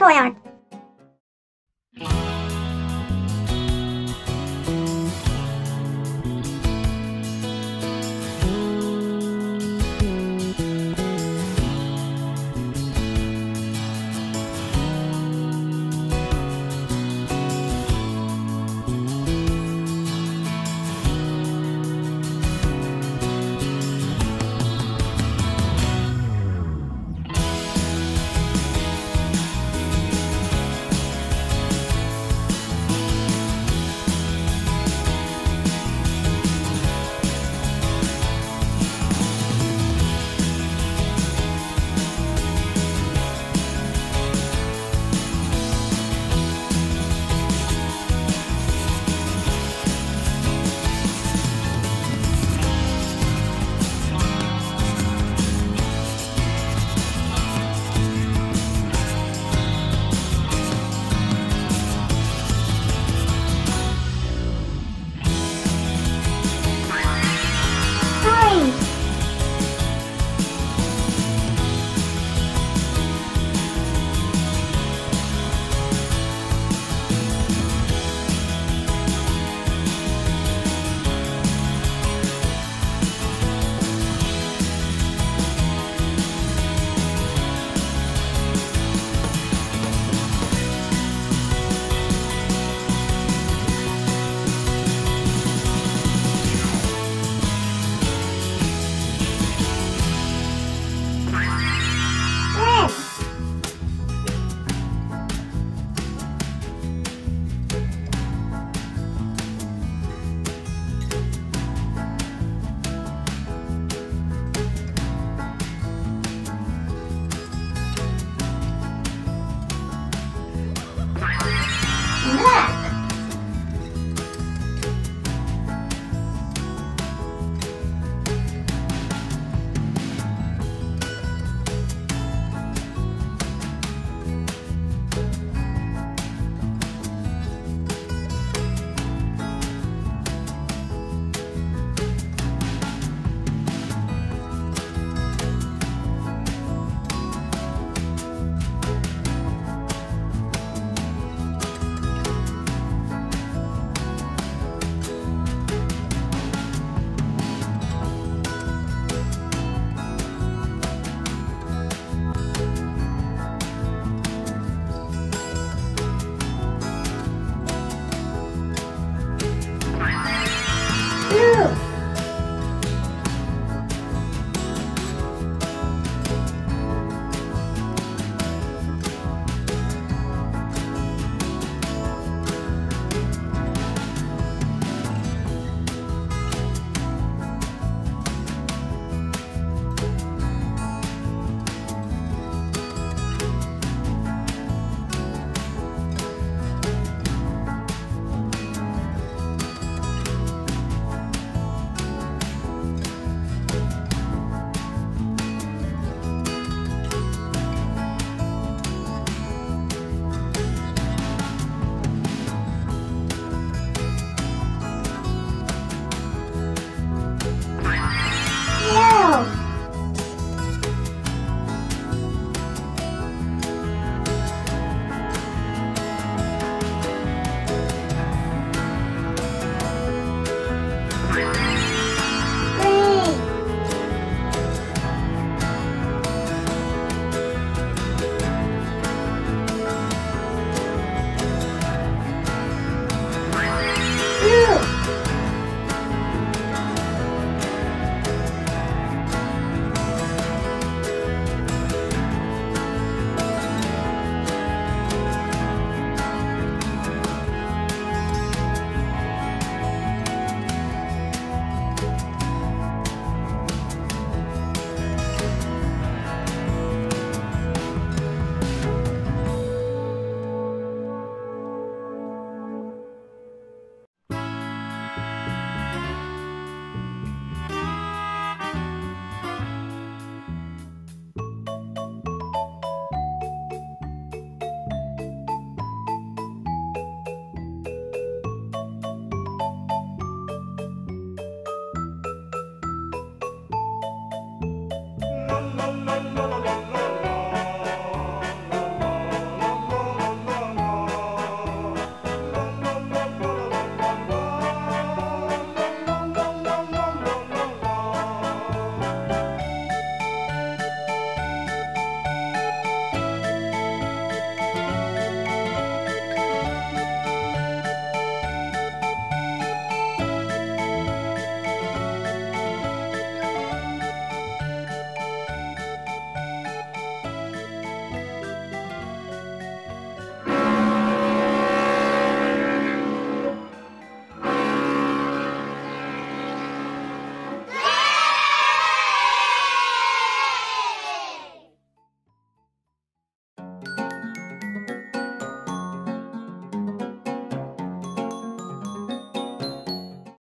这样